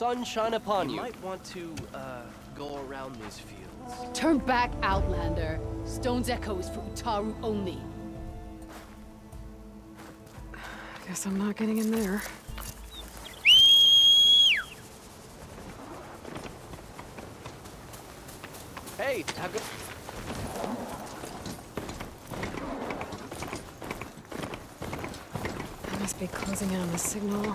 sun shine upon You you. might want to, uh, go around these fields. Turn back, Outlander. Stone's Echo is for Utaru only. Guess I'm not getting in there. Hey, have good... I must be closing in on the signal.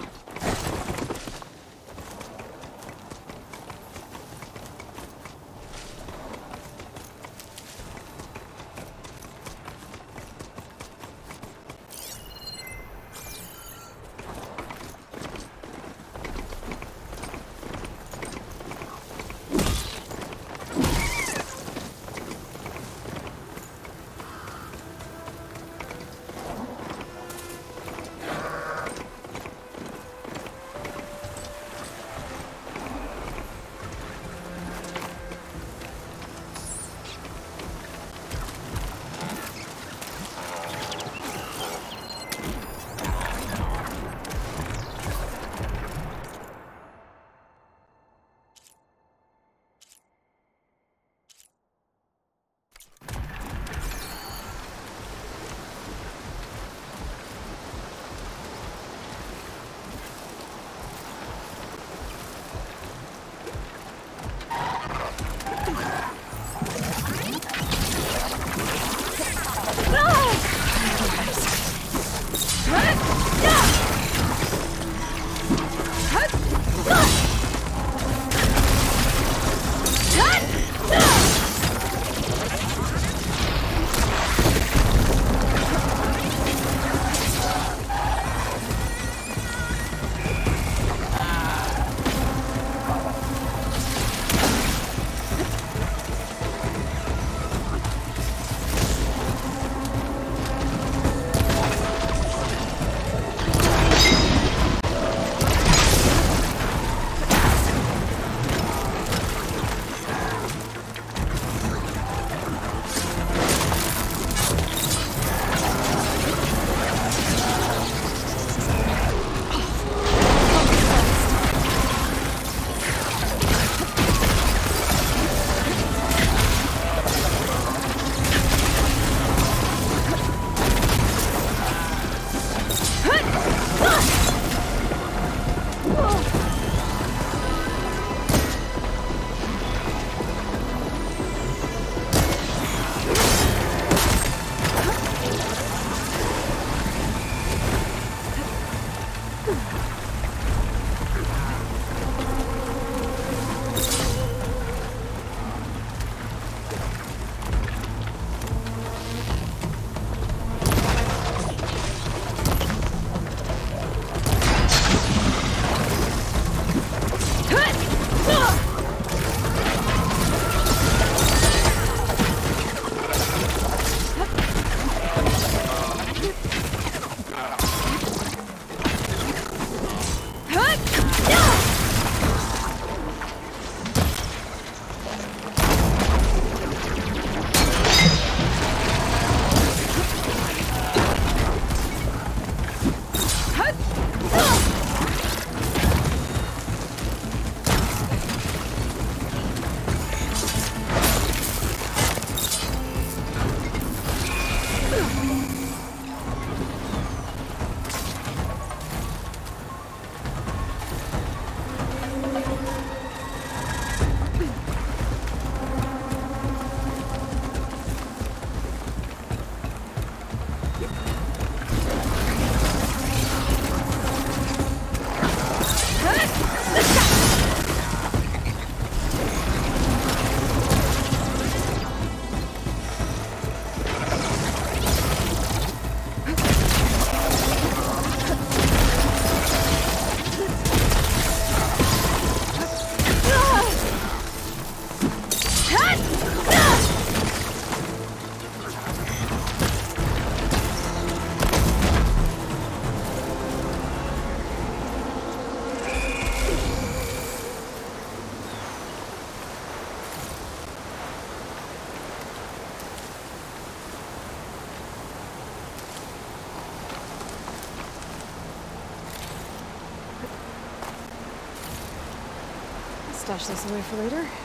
Stash this away for later.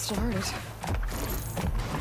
I'll start it.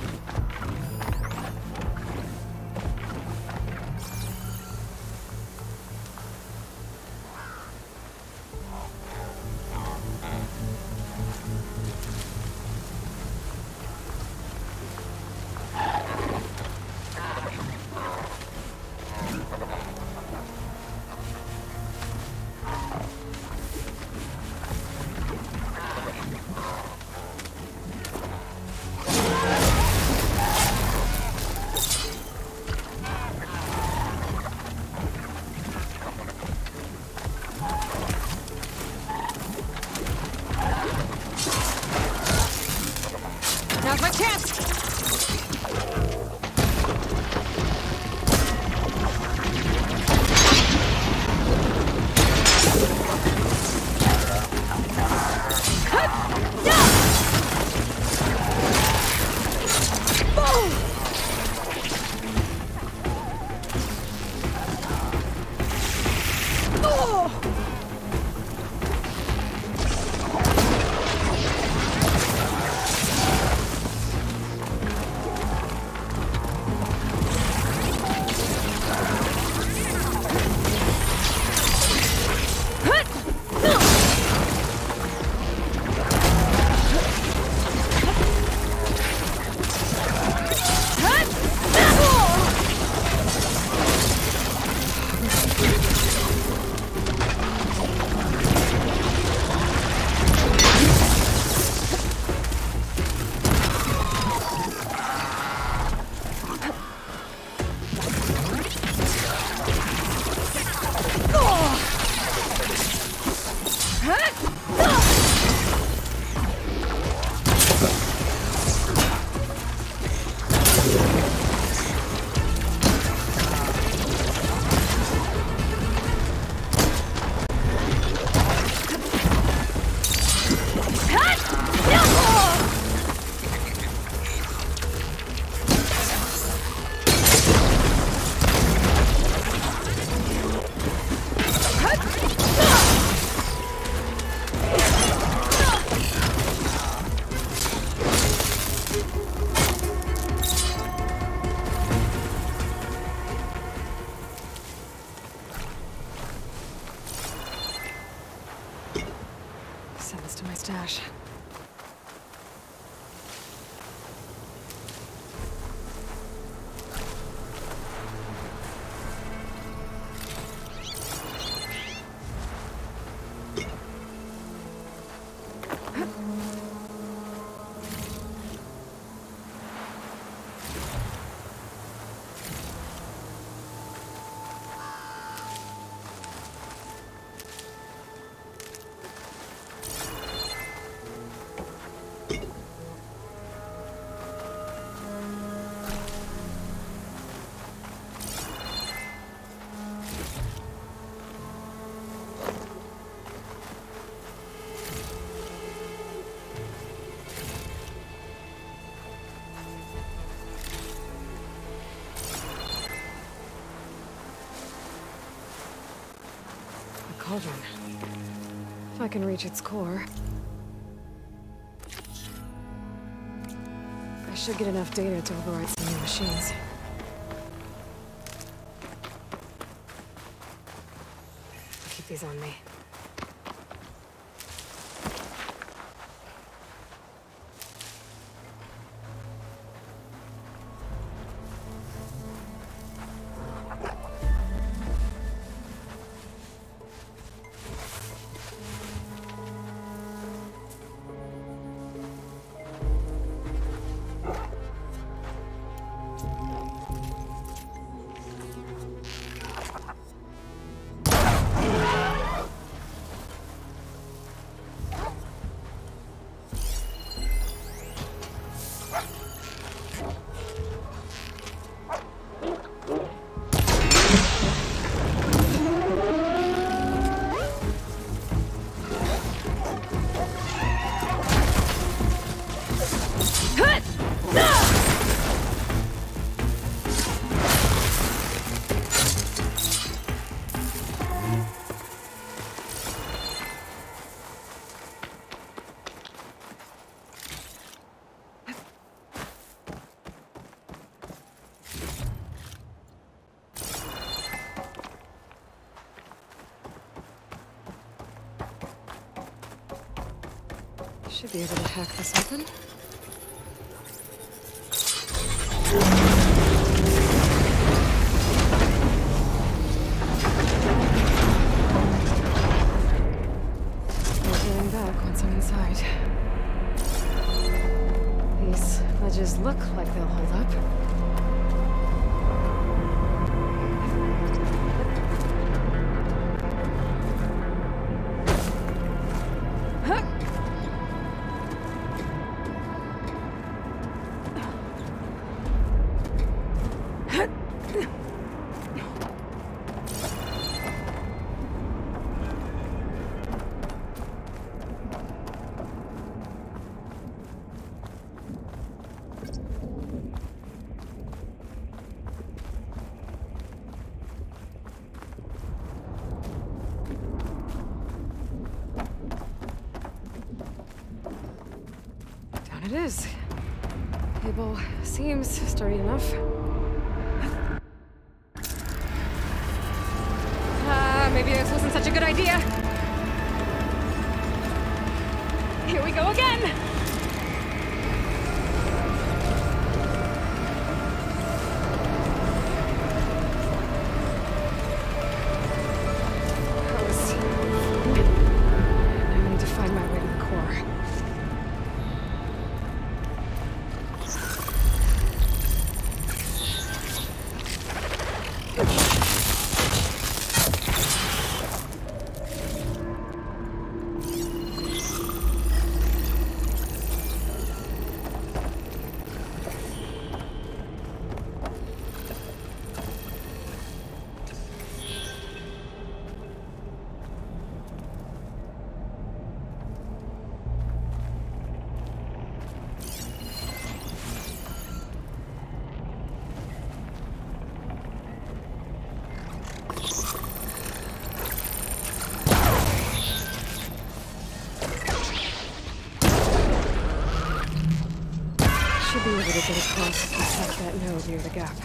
To my stash. I can reach its core. I should get enough data to override some new machines. Keep these on me. Should be able to hack this open. Back once I'm inside. These ledges look like they'll hold up. Seems sturdy enough. That node near the gap.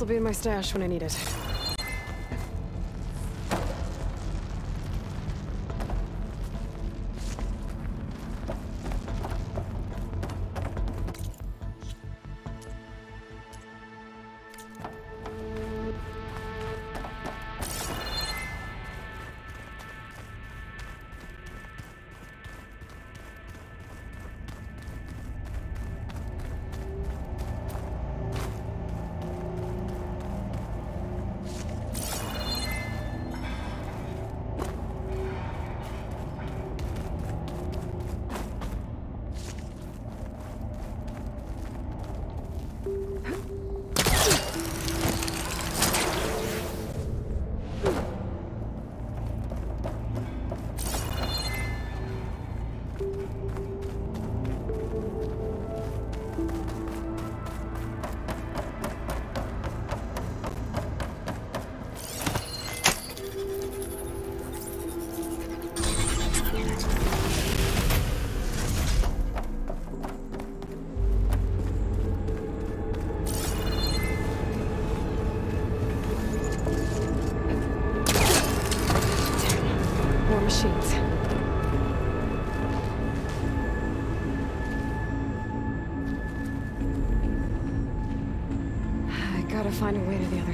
This'll be in my stash when I need it.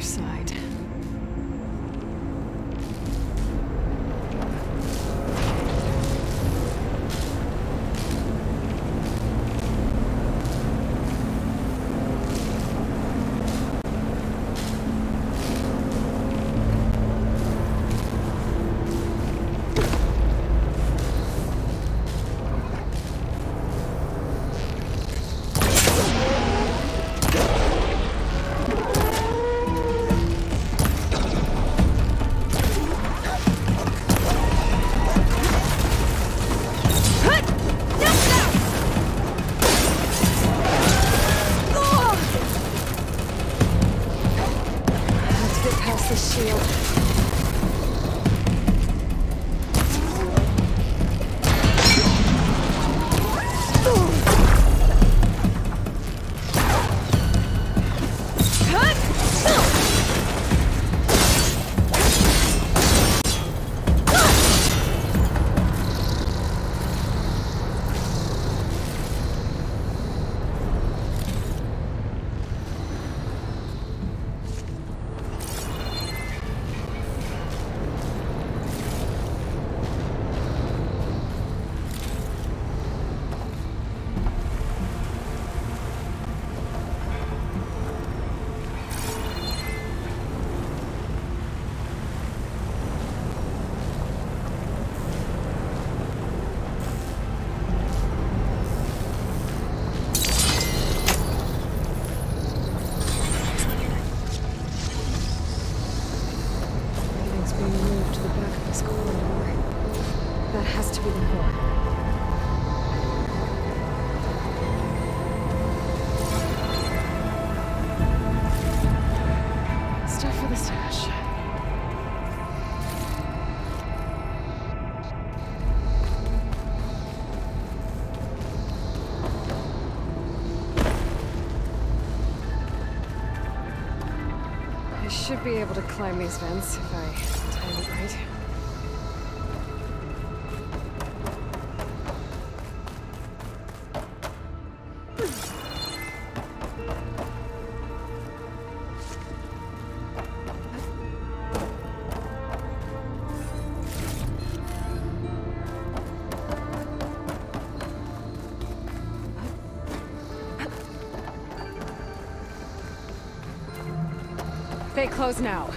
side. should be able to climb these vents if I time it right. close now.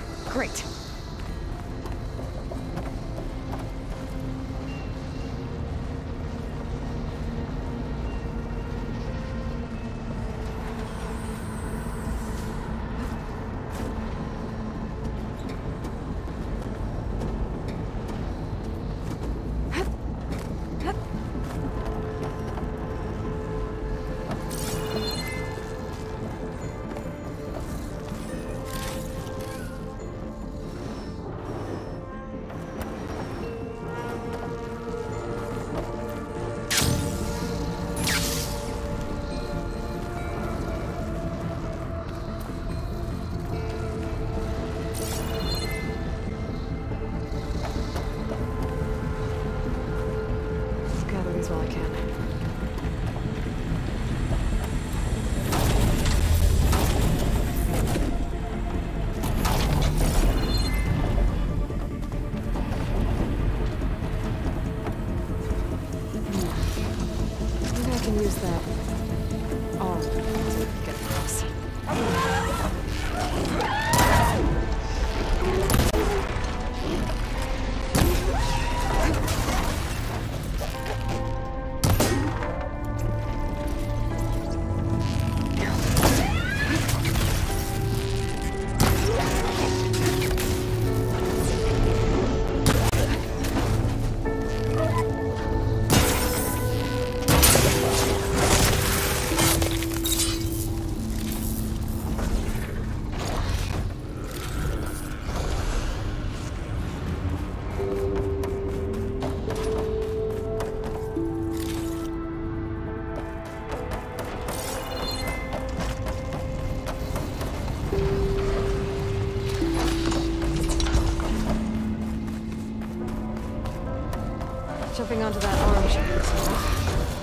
Jumping onto that arm should be easy enough.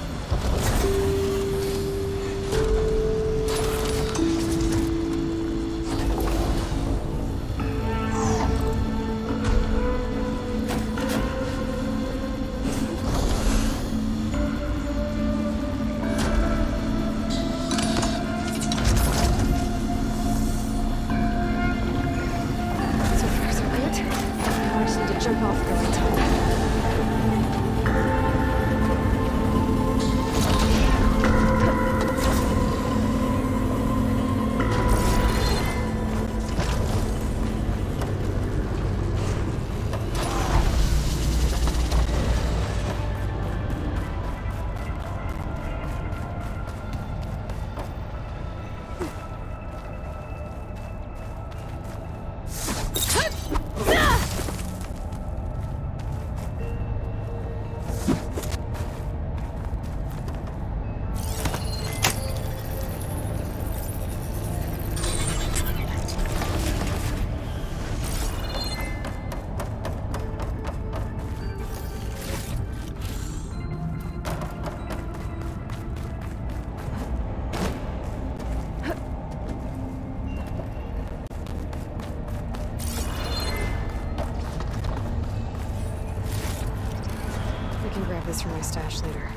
Later.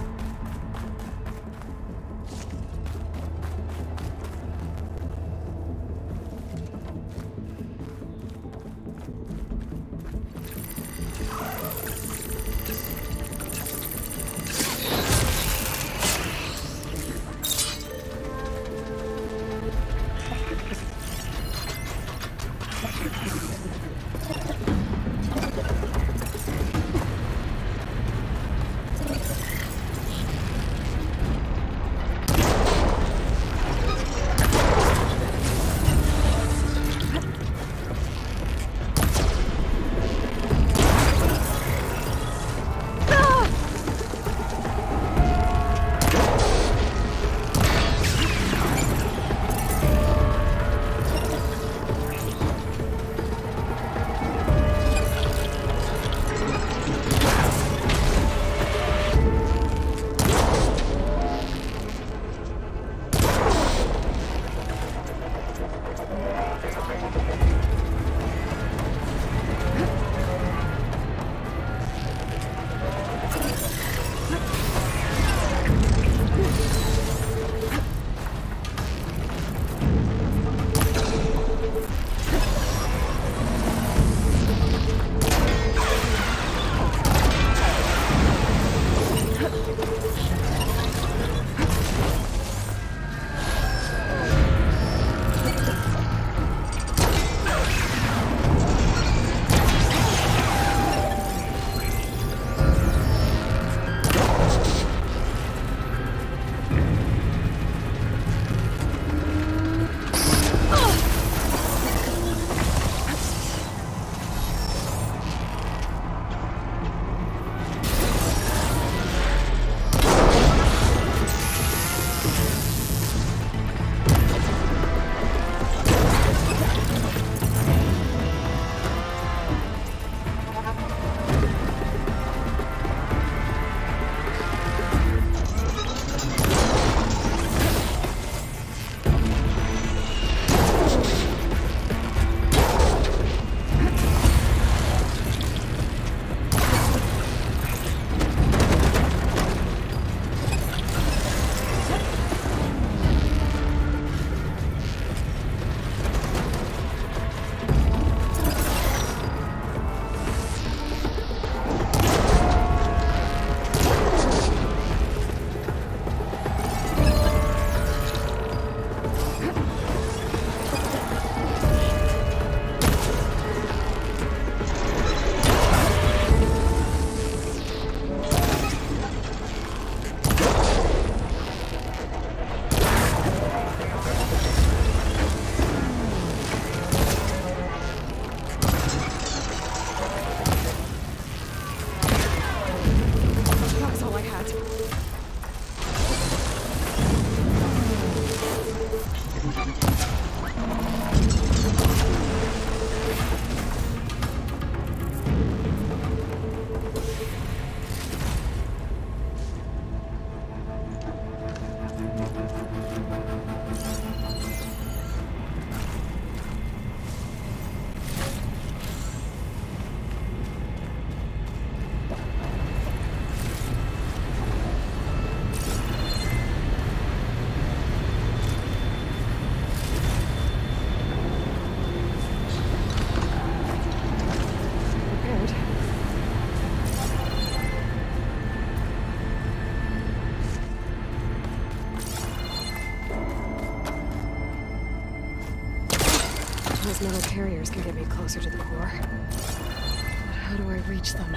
Metal carriers can get me closer to the core. But how do I reach them?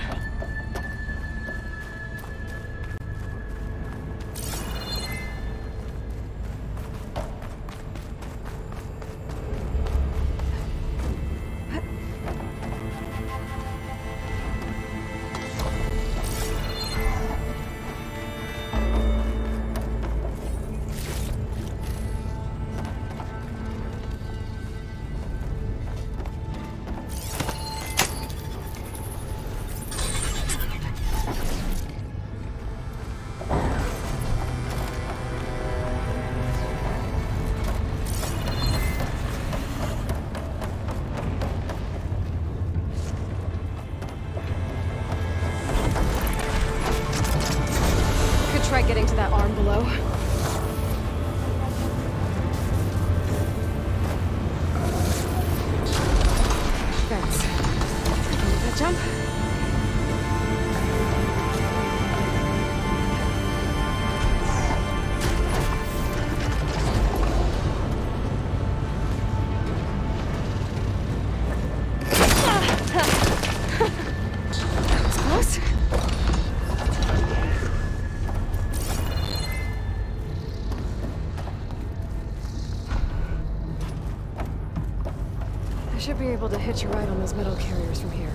That jump? Should be able to hitch a ride on those metal carriers from here.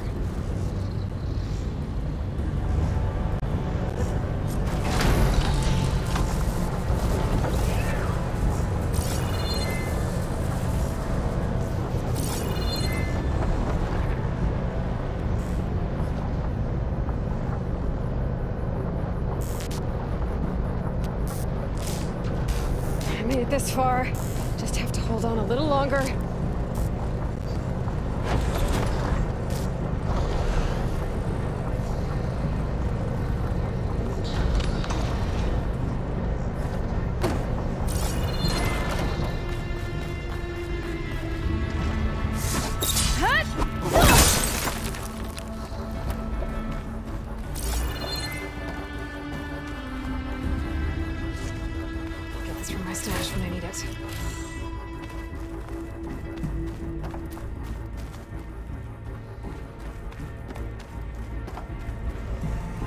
My stash when I need it.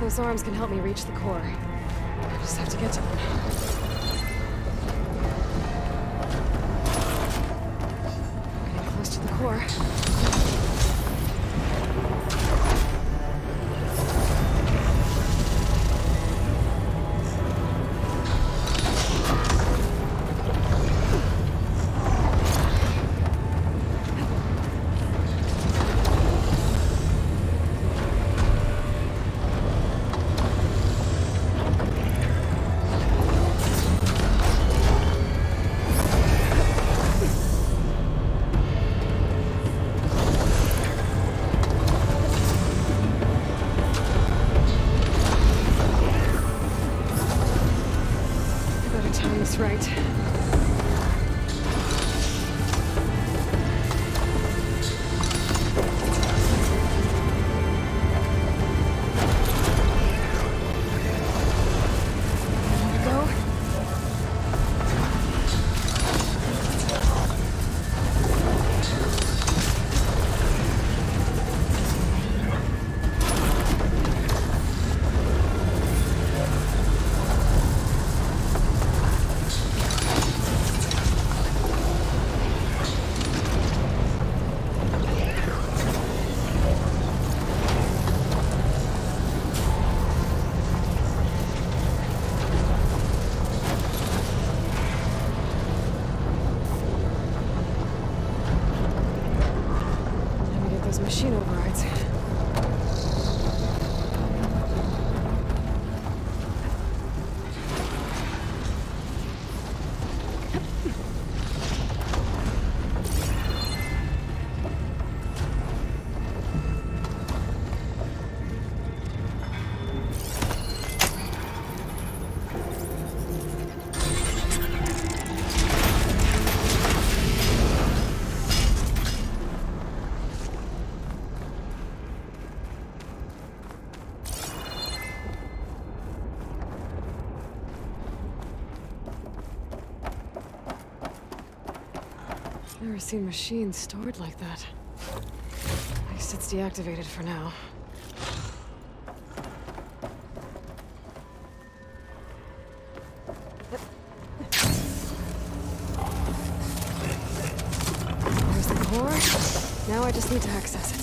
Those arms can help me reach the core. I just have to get to them. Getting close to the core. Seen machines stored like that. I guess it's deactivated for now. There's the core. Now I just need to access it.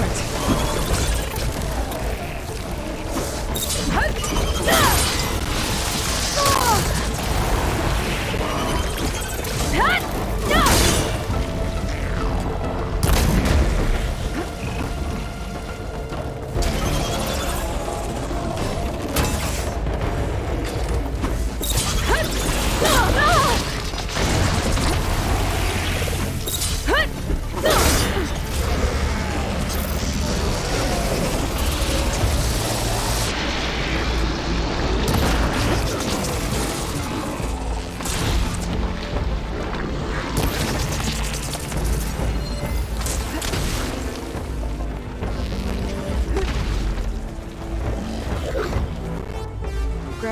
Still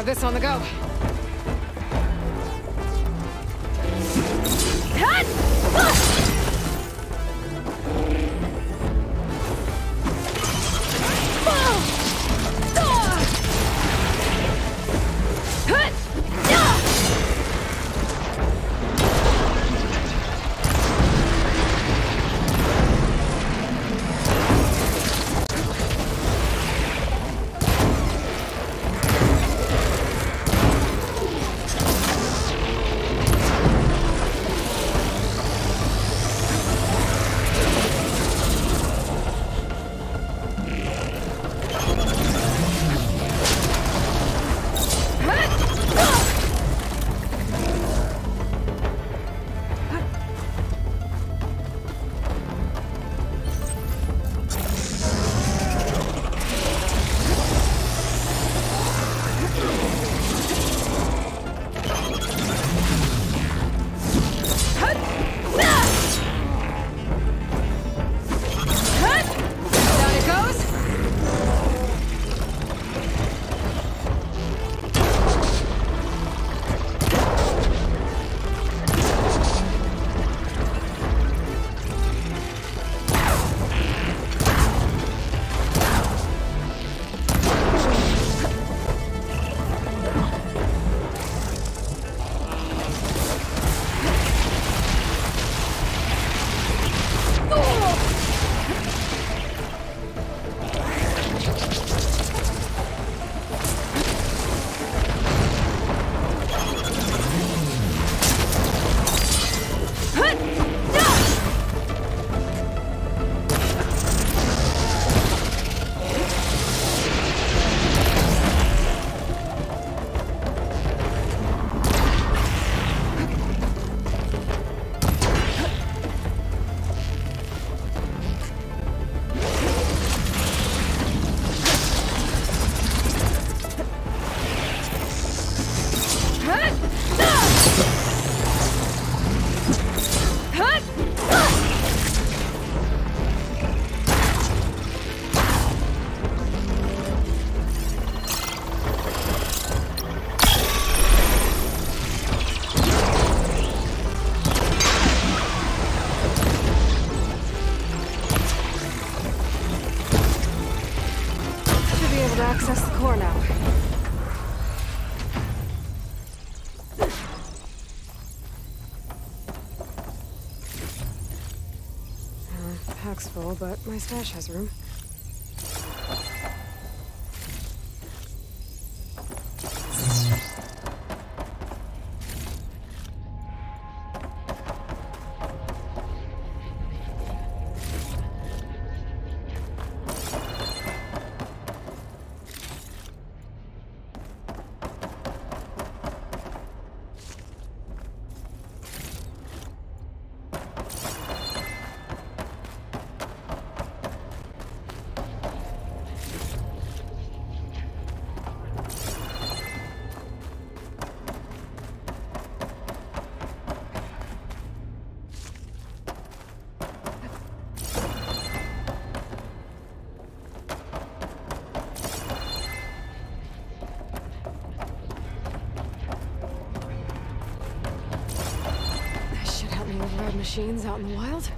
this on the go. but my stash has room. machines out in the wild?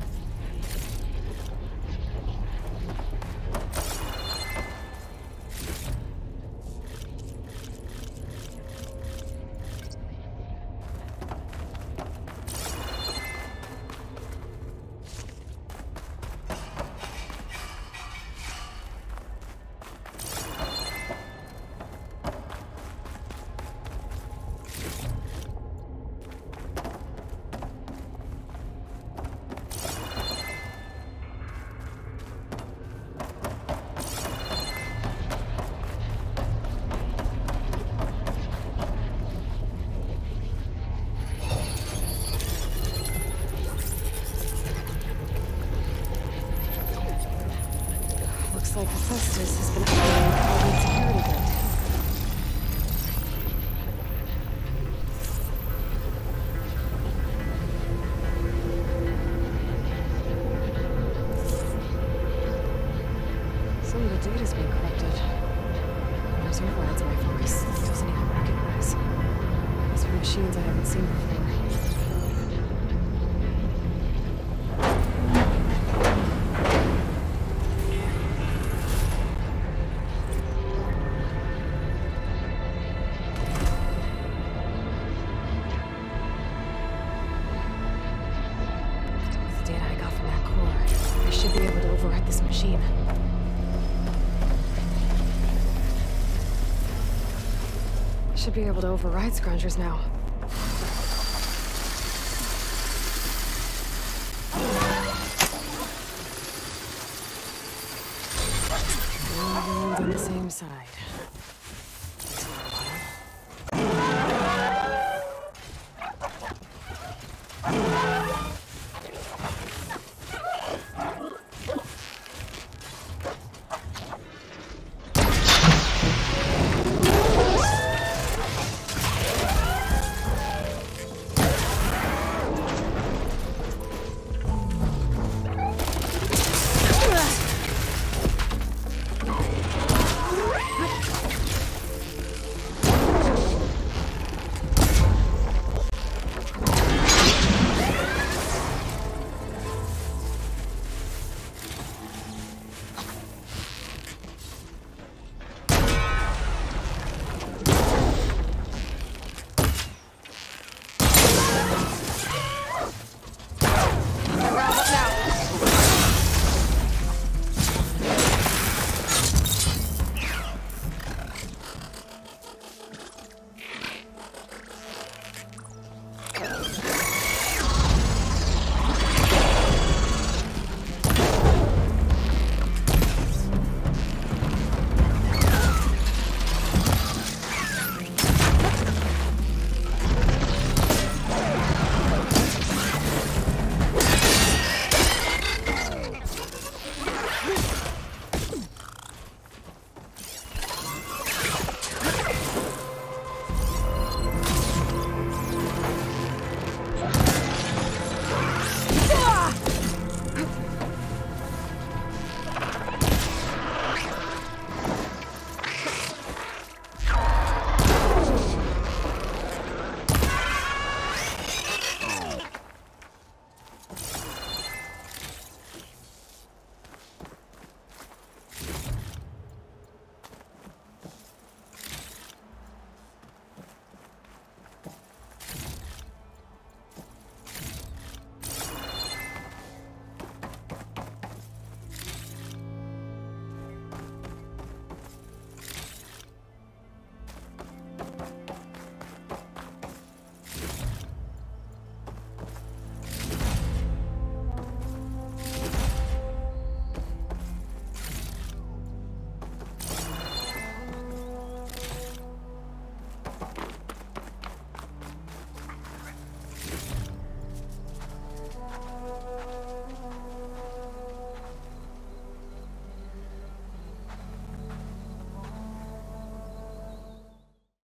My Hephaestus has been should be able to override Scroungers now.